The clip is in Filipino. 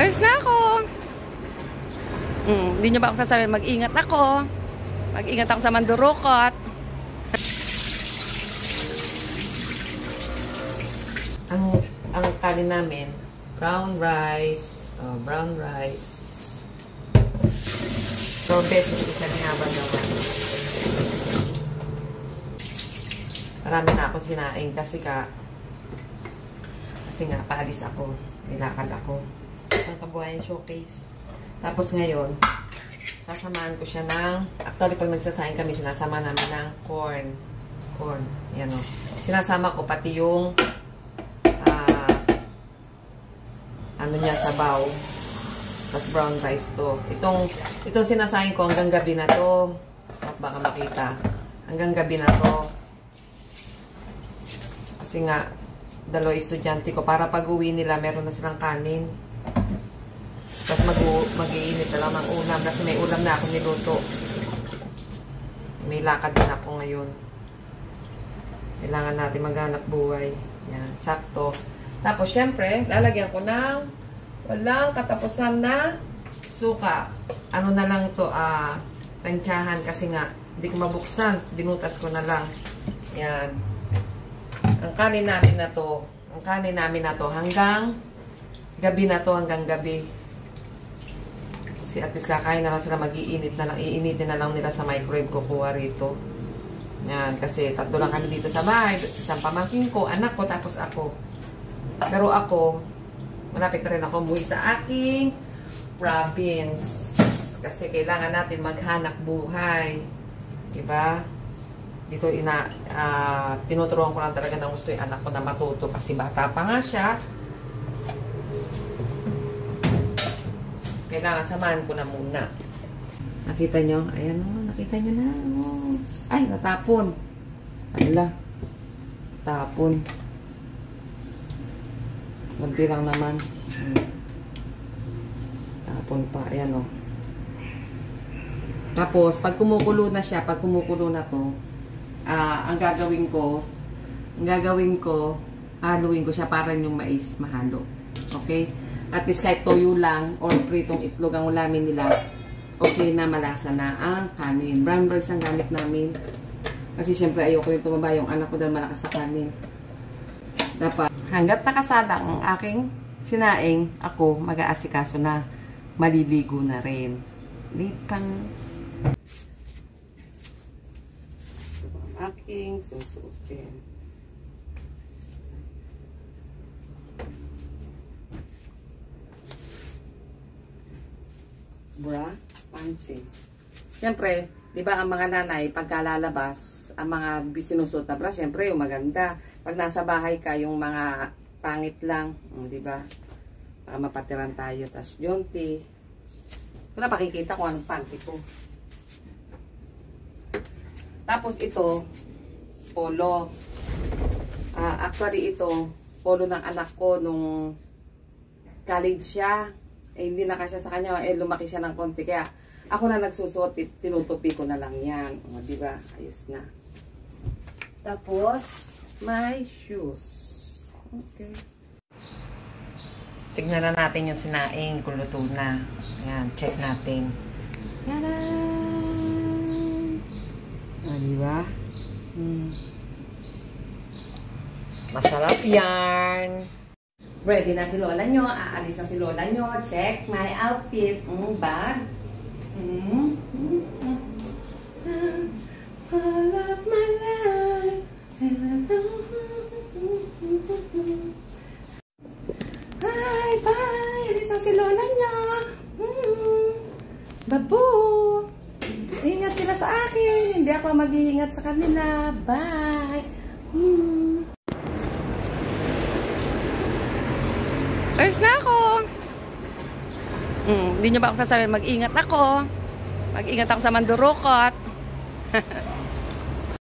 Ayos na ako. Hmm, hindi nyo ba ako sasabihin, mag-ingat ako. Mag-ingat ako sa mandurukot. Ang ang kanin namin, brown rice, oh, brown rice. So, best hindi siya nihabang naman. Marami na ako sinaing kasi ka kasi nga, paalis ako. Nilakad ako. Ang kabuhayan showcase. Tapos ngayon, sasamahan ko siya ng, actually pag nagsasayin kami, sinasama namin ng corn. Corn. Yan o. Sinasama ko pati yung ah, ano niya, sabaw. Tapos brown rice to. Itong, itong sinasayin ko hanggang gabi na to. At baka makita. Hanggang gabi na to. Kasi nga, dalawa estudyante ko. Para pag uwi nila, meron na silang kanin. Tapos mag mag-iinit na lang ng ulam. Kasi may ulam na ako niluto. May lakad din ako ngayon. Kailangan natin maghanap buhay. Yan, sakto. Tapos, syempre, lalagyan ko ng walang katapusan na suka. Ano na lang to, ah, tansyahan kasi nga, hindi ko mabuksan. Binutas ko na lang. Yan. Ang kanin namin na to, ang kanin namin na to hanggang gabi na to, hanggang gabi. Kasi at least kakain na lang sila, mag-iinit na lang, iinitin na lang nila sa microwave kukuha rito. Yan, kasi tatlo lang kami dito sa bahay. Isang pamangkin ko, anak ko, tapos ako. Pero ako, malapit na rin ako umuwi sa aking province. Kasi kailangan natin maghanap buhay. Diba? Dito ina, uh, tinuturuan ko lang talaga ng gusto yung anak ko na matuto kasi bata pa nga siya. Kailangan samahan ko na muna. Nakita nyo? Ayan o, oh, nakita nyo na. Oh. Ay, natapon. Ala. Tapon. Kunti lang naman. Tapon pa. Ayan o. Tapos, pag kumukulo na siya, pag kumukulo na to, uh, ang gagawin ko, ang gagawin ko, haluin ko siya para yung mais mahalo. Okay? At least kahit toyo lang or pritong itlog ang ulamin nila, okay na malasa na ang kanin. Brown rice ang gamit namin. Kasi syempre ayoko rin tumaba yung anak ko dahil malakas sa kanin. Dapat, hanggat nakasada ang aking sinaing, ako mag-aasikaso na maliligo na rin. Lipang aking susuotin. Bra, panty. Siyempre, di ba ang mga nanay, pagkalalabas, ang mga sinusot na bra, siyempre, yung maganda. Pag nasa bahay ka, yung mga pangit lang, um, di ba? Para mapatiran tayo. Tapos, jonty. Kung napakikita ko anong panty ko. Tapos, ito, polo. Uh, actually, ito, polo ng anak ko nung college siya eh, hindi na kasi sa kanya, eh, lumaki siya ng konti. Kaya, ako na nagsusuot, tinutupi ko na lang yan. O, di ba? Ayos na. Tapos, my shoes. Okay. Tignan na natin yung sinaing kung luto na. Yan, check natin. Tada! O, di ba? Hmm. Masarap yan. Ready na si lola nyo. Aalis na si lola nyo. Check my outfit. Mm, bag. Mm, mm, mm. All. Bye, bye. Alis na si lola nyo. Mm. Babu. Ingat sila sa akin. Hindi ako mag-iingat sa kanila. Bye. Mm. Ayos na ako. Hmm, hindi nyo ba ako sasabihin, mag-ingat ako. Mag-ingat ako sa mandurukot.